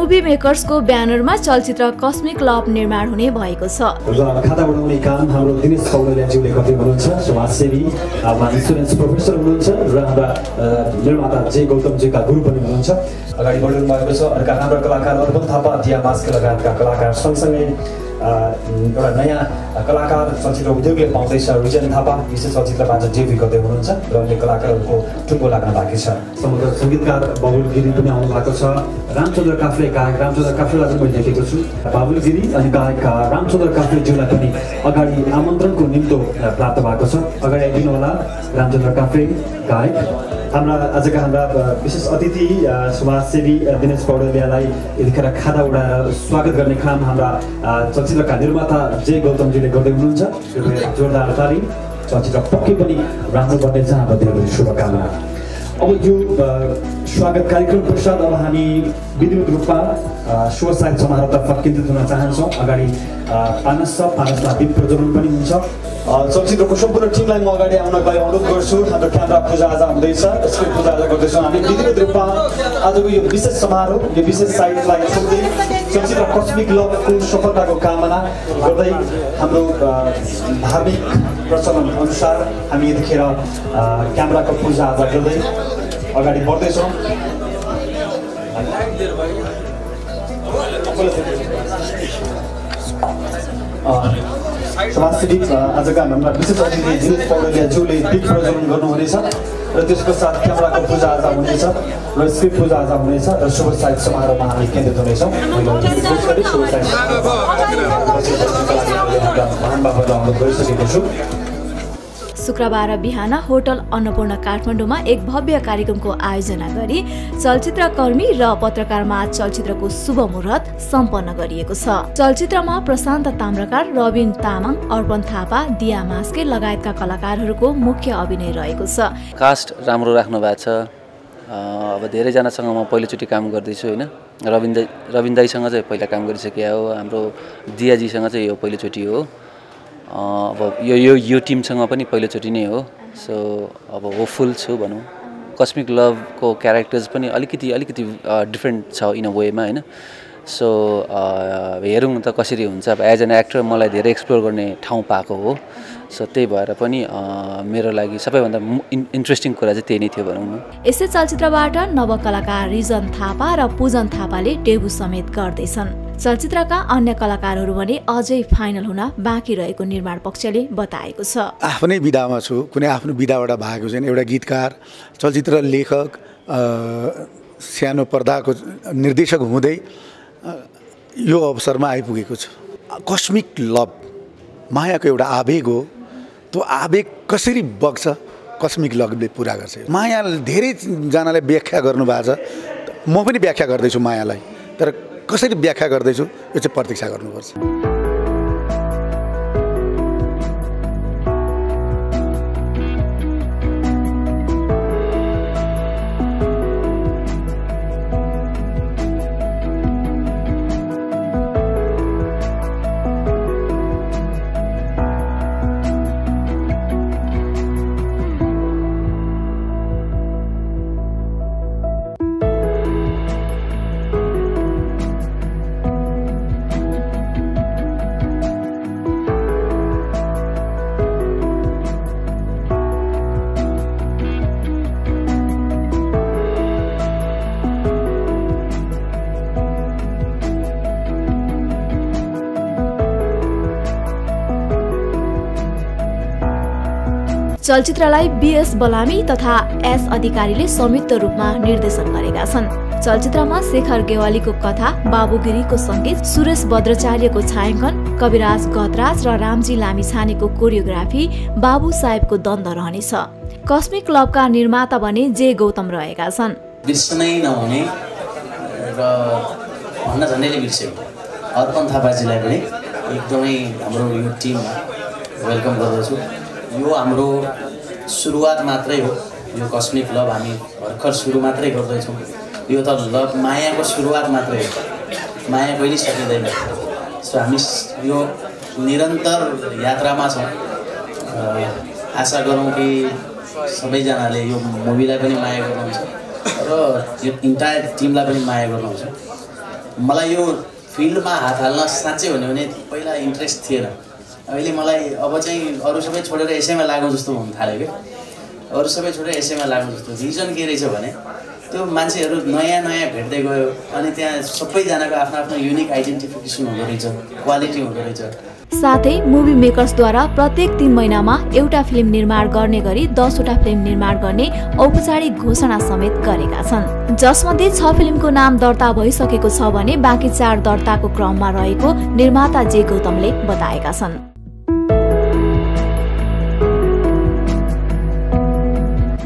Movie मेकर्सको ब्यानरमा चलचित्र cosmic love निर्माण हुने भएको छ। र खाता बढाउने काम हाम्रो दिनेश पौडेलज्यूले गर्दै हुनुहुन्छ समाजसेवी उहाँ इन्सुरेन्स प्रोफेसर हुनुहुन्छ र हाम्रा निर्माता जे गौतमजीका गुरु पनि हुनुहुन्छ। अगाडि बढिरहनु भएको छ। अर्का हाम्रा कलाकार अर्पण थापा दिया मास्क लगायतका कलाकार सँगसँगै एउटा नयाँ कलाकार चलचित्र उद्योगले पाउँदैछ। रुजन थापा विशेष चलचित्रबाट जेबी गर्दै हुनुहुन्छ र अन्य कलाकारहरूको टुङ्गो लाग्न बाँकी छ। समुद्र सङ्गीतकार बबुल गिरी पनि आउनु भएको छ। रामचन्द्र काफ्ले गायक रामचन्द्र काफ्लेलाई पनि मैले देखेको छु। बाबुल गिरी अनि गायक रामचन्द्र काफ्लेज्यूलाई पनि अगाडि आमन्त्रणको निम्तो प्राप्त भएको छ। अगाडि आइदिनु होला रामचन्द्र काफ्ले गायक। हाम्रा आजका हाम्रा विशेष अतिथि समाजसेवी दिनेश पौडेलियालाई यतिखेर खादा उडाएर स्वागत गर्ने काम हाम्रा चलचित्रका निर्माता जय गौतमजीले गर्दै हुनुहुन्छ। जोरदार ताली चलचित्र पक्कै पनि राम्रो धेरै धेरै शुभकामना। अब यो स्वागत कार्यक्रम पश्चात अब हामी विधिवत रूपमा शुभ साहित्य समारोहतर्फ केन्द्रित हुन चाहन्छौँ। अगाडि पानस छ पानसमा दीप प्रज्वलन पनि हुन्छ। चलचित्रको सम्पूर्ण टिमलाई म अगाडि आउनलाई अनुरोध गर्छु। हाम्रो क्यामेरा पूजा आज हुँदैछ स्क्रिप्ट पूजा आज गर्दैछौँ। हामी विधिवत रूपमा आजको यो विशेष समारोह यो विशेष साइटलाई छोड्दै चलचित्र कस्मिक लभको सफलताको कामना गर्दै हाम्रो धार्मिक प्रचलन अनुसार हामी यतिखेर क्यामेराको पूजा आज गर्दै अगाडि बढ्दैछौँ समाजसेवी आजका हाम्रा विशेष अतिथि दिनेश पौडेलियाज्यूले दीप प्रज्वलन गर्नुहुनेछ र त्यसको साथ क्यामेराको पूजा आज हुनेछ र स्क्रिप्ट पूजा आज हुनेछ र शुभ साहित्य समारोहमा हामी केन्द्रित हुनेछौँ महान बाबालाई अनुरोध गरिसकेको छु शुक्रबार बिहान होटल अन्नपूर्ण काठमाडौँमा एक भव्य कार्यक्रमको आयोजना गरी चलचित्रकर्मी र पत्रकारमाझ चलचित्रको शुभ मुहुर्त सम्पन्न गरिएको छ। चलचित्रमा प्रशान्त ताम्रकार रविन तामाङ अर्पण थापा दिया मास्के लगायतका कलाकारहरूको मुख्य अभिनय रहेको छ। कास्ट राम्रो राख्नु भएको छ। अब धेरैजनासँग म पहिलोचोटि काम गर्दैछु होइन? रविन दाई रविन दाईसँग चाहिँ पहिला काम गरिसके हो। हाम्रो दियाजीसँग चाहिँ यो पहिलोचोटि हो। अब यो यो यो टिमसँग पनि पहिलोचोटि नै हो। सो अब होपफुल छु भनौँ। कस्मिक लभको क्यारेक्टर्स पनि अलिकति अलिकति डिफ्रेन्ट छ इन अ वेमा होइन? सो हेरौँ त कसरी हुन्छ। अब एज एन एक्टर मलाई धेरै एक्सप्लोर गर्ने ठाउँ पाएको हो। सो त्यही भएर पनि मेरो लागि सबैभन्दा इन् इन्ट्रेस्टिङ कुरा चाहिँ त्यही नै थियो भनौँ न। यसै चलचित्रबाट नवकलाकार रिजन थापा र पूजन थापाले डेबु समेत गर्दैछन्। चलचित्रका अन्य कलाकारहरू भने अझै फाइनल हुन बाँकी रहेको निर्माण पक्षले बताएको छ। आफ्नै विधामा छु कुनै आफ्नो विधाबाट भएको छैन। एउटा गीतकार चलचित्र लेखक सानो पर्दाको निर्देशक हुँदै यो अवसरमा आइपुगेको छु। कस्मिक लभ मायाको एउटा आवेग हो त्यो आवेग कसरी बग्छ? कस्मिक लभले पुरा गर्छ माया धेरैजनाले व्याख्या गर्नुभएको छ। म पनि व्याख्या गर्दैछु मायालाई। तर कसरी व्याख्या गर्दैछु यो चाहिँ प्रतीक्षा गर्नुपर्छ। चलचित्रलाई बिएस बलामी तथा एस अधिकारीले संयुक्त रूपमा निर्देशन गरेका छन्। चलचित्रमा शेखर गेवालीको कथा बाबुगिरीको सङ्गीत सुरेश भद्राचार्यको छायाङ्कन कविराज गतराज र रामजी लामिछानेको कोरियोग्राफी बाबु साहेबको द्वन्द रहनेछ। कस्मिक क्लबका निर्माता भने जे गौतम रहेका छन्। एकदमै हाम्रो यो टिममा वेलकम गर्दछु। यो हाम्रो सुरुवात मात्रै हो। यो कस्मिक लभ हामी भर्खर सुरु मात्रै गर्दैछौँ। यो त लभ मायाको सुरुवात मात्रै हो। माया कहिले सकिँदैन। सो हामी यो निरन्तर यात्रामा छौँ। आशा गरौँ कि सबैजनाले यो मुभीलाई पनि माया गर्नुहुन्छ। र यो इन्टायर टिमलाई पनि माया गर्नुहुन्छ। मलाई यो फिल्डमा हात हाल्न साँच्चै भन्यो भने पहिला इन्ट्रेस्ट थिएन। अहिले मलाई अब चाहिँ अरू सबै छोडेर यसैमा लागौँ जस्तो हुन थाल्यो क्या अरू सबै छोडेर यसैमा लागौँ जस्तो। रिजन के रहेछ भने त्यो मान्छेहरू नयाँ नयाँ भेट्दै गयो अनि त्यहाँ सबैजनाको आफ्नो आफ्नो युनिक आइडेन्टिफिकेसन हुँदो रहेछ क्वालिटी हुँदो रहेछ। साथै मुभी मेकर्सद्वारा प्रत्येक तीन महिनामा एउटा फिल्म निर्माण गर्ने गरी दसवटा फिल्म निर्माण गर्ने औपचारिक घोषणा समेत गरेका छन्। जसमध्ये छ फिल्मको नाम दर्ता भइसकेको छ भने बाँकी चार दर्ताको क्रममा रहेको निर्माता जे गौतमले बताएका छन्।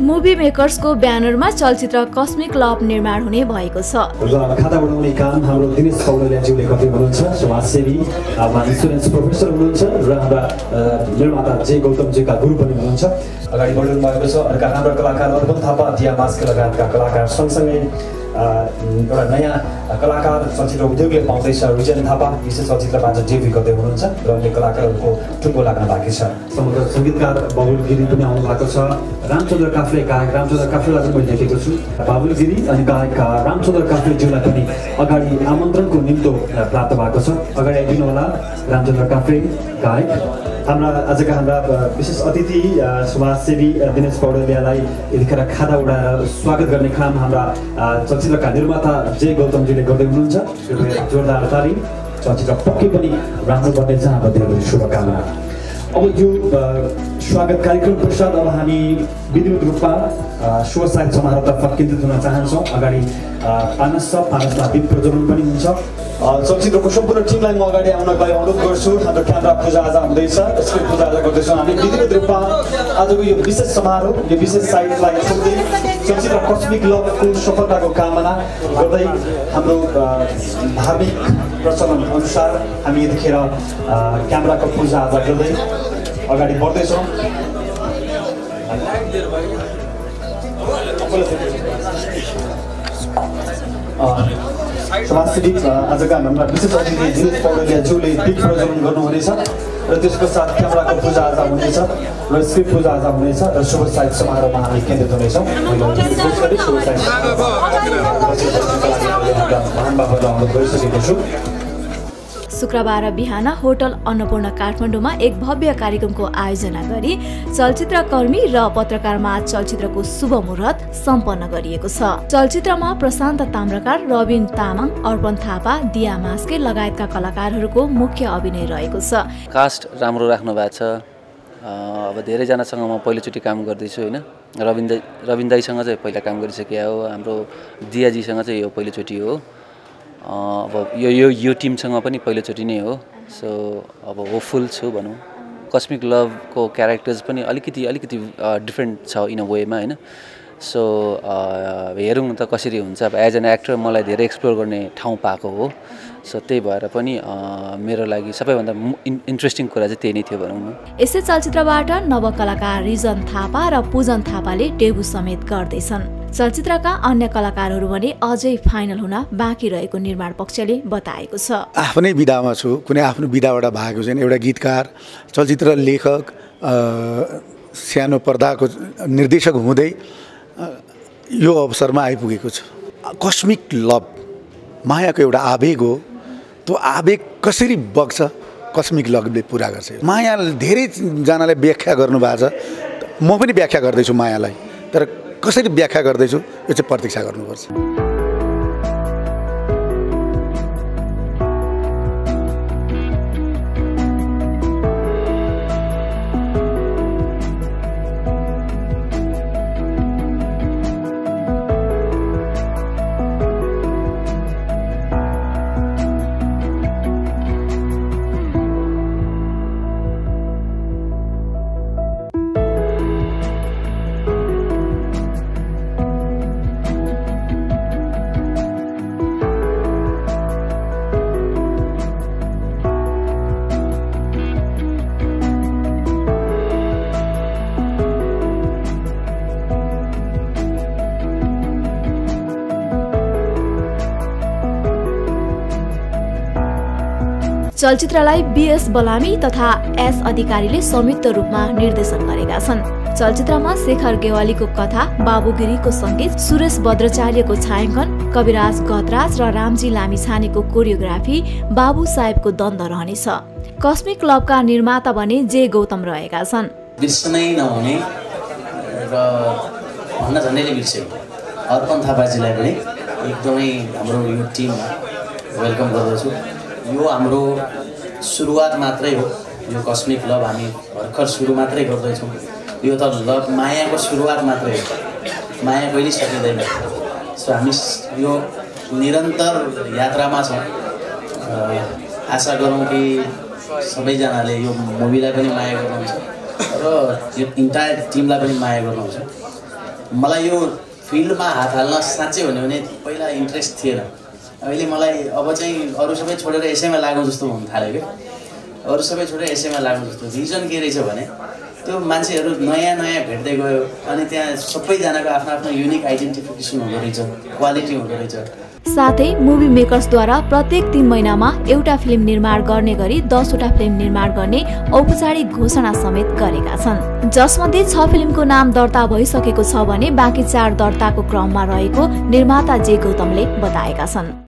मुभी मेकर्सको ब्यानरमा चलचित्र कस्मिक लभ निर्माण हुने भएको छ। र खाता बढाउने काम हाम्रो दिनेश पौडेलज्यूले गर्दै हुनुहुन्छ। समाजसेवी उहाँ इन्सुरेन्स प्रोफेसर हुनुहुन्छ र हाम्रा निर्माता जे गौतमजीका गुरु पनि हुनुहुन्छ। अगाडि बढिरहनु भएको छ। अर्का हाम्रा कलाकार अर्पण थापा दिया मास्क लगायतका कलाकार सँगसँगै एउटा नयाँ कलाकार चलचित्र उद्योगले पाउँदैछ रुजन थापा। विशेष चलचित्रबाट डेब्यू गर्दै हुनुहुन्छ र अन्य कलाकारहरूको टुङ्गो लाग्न बाँकी छ। समुद्र सङ्गीतकार बबुल गिरी पनि आउनु भएको छ। रामचन्द्र काफ्ले गायक रामचन्द्र काफ्लेलाई चाहिँ मैले देखेको छु। बाबुल गिरी अनि गायक रामचन्द्र काफ्लेज्यूलाई पनि अगाडि आमन्त्रणको निम्तो प्राप्त भएको छ। अगाडि आइदिनु होला रामचन्द्र काफ्ले गायक। हाम्रा आजका हाम्रा विशेष अतिथि समाजसेवी दिनेश पौडेलियालाई यतिखेर खादा उडाएर स्वागत गर्ने काम हाम्रा चलचित्रका निर्माता जय गौतमजीले गर्दै हुनुहुन्छ। जोरदार ताली चलचित्र पक्कै पनि राम्रो बन्ने हाम्रो धेरै शुभकामना। अब यो स्वागत कार्यक्रम पश्चात अब हामी विधिवत रूपमा शुभ साहित्य समारोहतर्फ केन्द्रित हुन चाहन्छौँ। अगाडि पानस छ पानसमा दीप प्रज्वलन पनि हुन्छ। चलचित्रको सम्पूर्ण टिमलाई म अगाडि आउनलाई अनुरोध गर्छु। हाम्रो क्यामेरा पूजा आज हुँदैछ स्क्रिप्ट पूजा आज गर्दैछौँ। हामी विधिवत रूपमा आजको यो विशेष समारोह यो विशेष साइटलाई छोड्दै चलचित्र कस्मिक लभको सफलताको कामना गर्दै हाम्रो धार्मिक प्रचलन अनुसार हामी यतिखेर क्यामेराको पूजा आज गर्दै अगाडि बढ्दैछौँ समाजसेवी आजका हाम्रा विशेष अतिथि दिनेश पौडेलियाज्यूले दीप प्रज्वलन गर्नुहुनेछ र त्यस पश्चात क्यामेराको पूजा आज हुनेछ र स्क्रिप्ट पूजा आज हुनेछ र शुभ साहित्य समारोहमा हामी केन्द्रित हुनेछौँ महान बाबालाई अनुरोध गरिसकेको छु शुक्रबार बिहान होटल अन्नपूर्ण काठमाडौँमा एक भव्य कार्यक्रमको आयोजना गरी चलचित्रकर्मी र पत्रकारमाझ चलचित्रको शुभ मुहुर्त सम्पन्न गरिएको छ। चलचित्रमा प्रशान्त ताम्रकार रविन तामाङ अर्पण थापा दिया मास्के लगायतका कलाकारहरूको मुख्य अभिनय रहेको छ। कास्ट राम्रो राख्नु भएको छ। अब धेरैजनासँग म पहिलोचोटि काम गर्दैछु होइन? रविन्द रविन दाईसँग चाहिँ पहिला काम गरिसके हो। हाम्रो दियाजीसँग चाहिँ यो पहिलोचोटि हो। अब यो यो यो टिमसँग पनि पहिलोचोटि नै हो। सो अब होपफुल छु भनौँ। कस्मिक लभको क्यारेक्टर्स पनि अलिकति अलिकति डिफ्रेन्ट छ इन अ वेमा होइन? सो हेरौँ त कसरी हुन्छ। अब एज एन एक्टर मलाई धेरै एक्सप्लोर गर्ने ठाउँ पाएको हो। सो त्यही भएर पनि मेरो लागि सबैभन्दा इन्ट्रेस्टिङ कुरा चाहिँ त्यही नै थियो भनौँ न। यसै चलचित्रबाट नवकलाकार रिजन थापा र पूजन थापाले डेबु समेत गर्दैछन्। चलचित्रका अन्य कलाकारहरू भने अझै फाइनल हुन बाँकी रहेको निर्माण पक्षले बताएको छ। आफ्नै विधामा छु कुनै आफ्नो विधाबाट भएको छैन। एउटा गीतकार चलचित्र लेखक सानो पर्दाको निर्देशक हुँदै यो अवसरमा आइपुगेको छु। कस्मिक लभ मायाको एउटा आवेग हो त्यो आवेग कसरी बग्छ? कस्मिक लभले पुरा गर्छ माया धेरैजनाले व्याख्या गर्नुभएको छ। म पनि व्याख्या गर्दैछु मायालाई। तर कसरी व्याख्या गर्दैछु यो चाहिँ प्रतीक्षा गर्नुपर्छ। चलचित्रलाई बिएस बलामी तथा एस अधिकारीले संयुक्त रूपमा निर्देशन गरेका छन्। चलचित्रमा शेखर गेवालीको कथा बाबु गिरीको सङ्गीत सुरेश भद्राचार्यको छायाङ्कन कविराज गतराज र रामजी लामिछानेको कोरियोग्राफी बाबु साहेबको द्वन्द रहनेछ। कस्मिक क्लबका निर्माता भने जे गौतम रहेका छन्। एकदमै हाम्रो यो टिममा वेलकम गर्दछु। यो हाम्रो सुरुवात मात्रै हो। यो कस्मिक क्लब हामी भर्खर सुरु मात्रै गर्दैछौँ। यो त लभ मायाको सुरुवात मात्रै हो। माया कहिले सकिँदैन सो हामी यो निरन्तर यात्रामा छौँ। आशा गरौँ कि सबैजनाले यो मुभीलाई पनि माया गर्नुहुन्छ। र यो इन्टायर टिमलाई पनि माया गर्नुहुन्छ। मलाई यो फिल्डमा हात हाल्न साँच्चै भन्यो भने पहिला इन्ट्रेस्ट थिएन। अहिले मलाई अब चाहिँ अरू सबै छोडेर यसैमा लागौँ जस्तो हुन थाल्यो क्या अरू सबै छोडेर यसैमा लागौँ जस्तो। रिजन के रहेछ भने त्यो मान्छेहरू नयाँ नयाँ भेट्दै गयो अनि त्यहाँ सबैजनाको आफ्नो आफ्नो युनिक आइडेन्टिफिकेसन हुँदो रहेछ क्वालिटी हुँदो रहेछ। साथै मुभी मेकर्सद्वारा प्रत्येक तीन महिनामा एउटा फिल्म निर्माण गर्ने गरी दसवटा फिल्म निर्माण गर्ने औपचारिक घोषणा समेत गरेका छन्। जसमध्ये छ फिल्मको नाम दर्ता भइसकेको छ भने बाँकी चार दर्ताको क्रममा रहेको निर्माता जे गौतमले बताएका छन्।